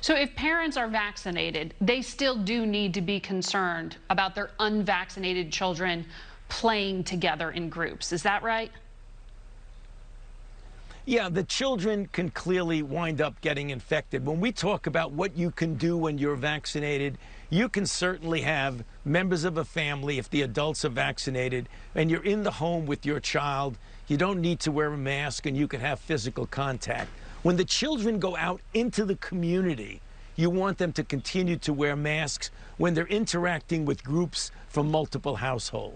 So if parents are vaccinated, they still do need to be concerned about their unvaccinated children playing together in groups. Is that right? Yeah, the children can clearly wind up getting infected. When we talk about what you can do when you're vaccinated, you can certainly have members of a family, if the adults are vaccinated, and you're in the home with your child, you don't need to wear a mask and you can have physical contact. When the children go out into the community, you want them to continue to wear masks when they're interacting with groups from multiple households.